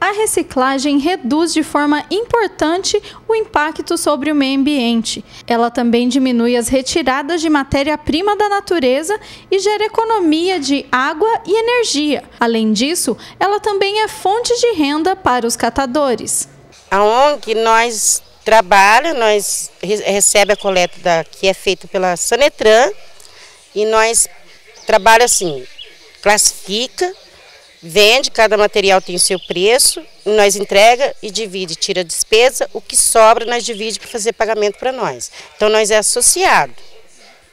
A reciclagem reduz de forma importante o impacto sobre o meio ambiente. Ela também diminui as retiradas de matéria-prima da natureza e gera economia de água e energia. Além disso, ela também é fonte de renda para os catadores. A ONG nós trabalha, nós recebe a coleta da, que é feita pela Sanetran e nós trabalha assim, classifica vende, cada material tem o seu preço, nós entrega e divide, tira a despesa, o que sobra nós divide para fazer pagamento para nós. Então nós é associado.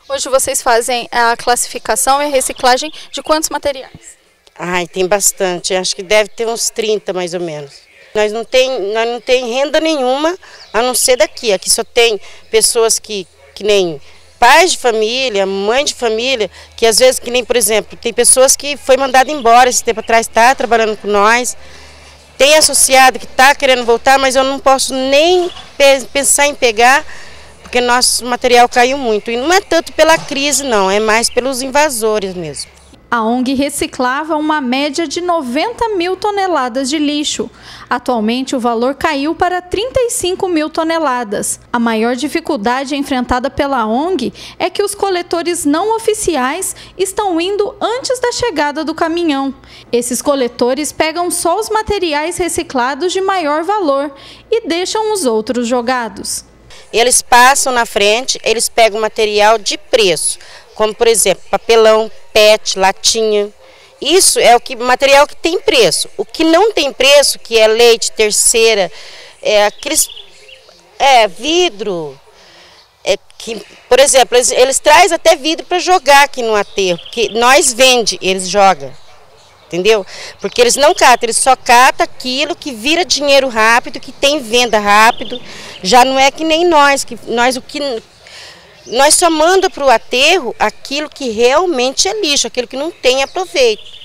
Hoje vocês fazem a classificação e a reciclagem de quantos materiais? Ai, tem bastante, acho que deve ter uns 30 mais ou menos. Nós não tem, nós não tem renda nenhuma a não ser daqui. Aqui só tem pessoas que, que nem pais de família, mãe de família, que às vezes, que nem por exemplo, tem pessoas que foi mandada embora esse tempo atrás, está trabalhando com nós, tem associado que está querendo voltar, mas eu não posso nem pensar em pegar, porque nosso material caiu muito. E não é tanto pela crise, não, é mais pelos invasores mesmo. A ONG reciclava uma média de 90 mil toneladas de lixo. Atualmente, o valor caiu para 35 mil toneladas. A maior dificuldade enfrentada pela ONG é que os coletores não oficiais estão indo antes da chegada do caminhão. Esses coletores pegam só os materiais reciclados de maior valor e deixam os outros jogados. Eles passam na frente, eles pegam material de preço como por exemplo, papelão, PET, latinha. Isso é o que material que tem preço. O que não tem preço, que é leite, terceira, é aqueles é vidro, é que, por exemplo, eles, eles trazem até vidro para jogar aqui no aterro, porque nós vende, eles jogam. Entendeu? Porque eles não catam, eles só catam aquilo que vira dinheiro rápido, que tem venda rápido. Já não é que nem nós, que nós o que nós só manda para o aterro aquilo que realmente é lixo, aquilo que não tem aproveito.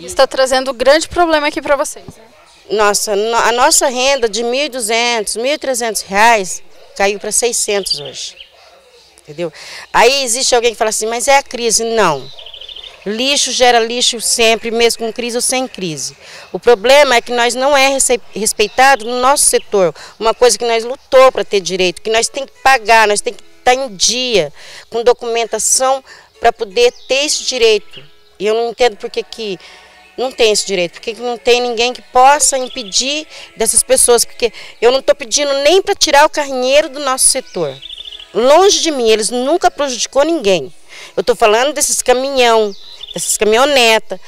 Está trazendo um grande problema aqui para vocês. Né? Nossa, a nossa renda de R$ 1.200, R$ 1.300 caiu para 600 hoje. Entendeu? Aí existe alguém que fala assim, mas é a crise. Não. Lixo gera lixo sempre, mesmo com crise ou sem crise. O problema é que nós não é respeitado no nosso setor. Uma coisa que nós lutou para ter direito, que nós tem que pagar, nós tem que estar em dia, com documentação para poder ter esse direito. E eu não entendo por que, que não tem esse direito, porque não tem ninguém que possa impedir dessas pessoas, porque eu não estou pedindo nem para tirar o carrinheiro do nosso setor. Longe de mim, eles nunca prejudicou ninguém. Eu estou falando desses caminhão, dessas caminhonetas,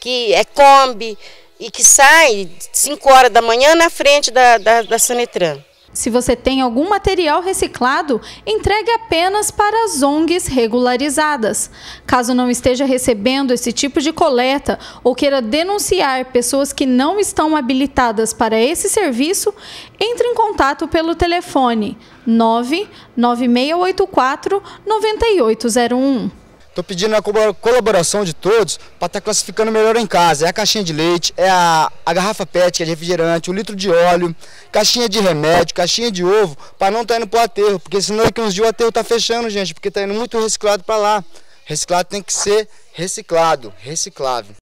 que é Kombi e que sai 5 horas da manhã na frente da, da, da Sanetran. Se você tem algum material reciclado, entregue apenas para as ONGs regularizadas. Caso não esteja recebendo esse tipo de coleta ou queira denunciar pessoas que não estão habilitadas para esse serviço, entre em contato pelo telefone 99684 9801. Estou pedindo a colaboração de todos para estar tá classificando melhor em casa. É a caixinha de leite, é a, a garrafa PET, que é de refrigerante, o litro de óleo, caixinha de remédio, caixinha de ovo, para não estar tá indo para o aterro. Porque senão daqui uns dias o aterro está fechando, gente, porque está indo muito reciclado para lá. Reciclado tem que ser reciclado, reciclável.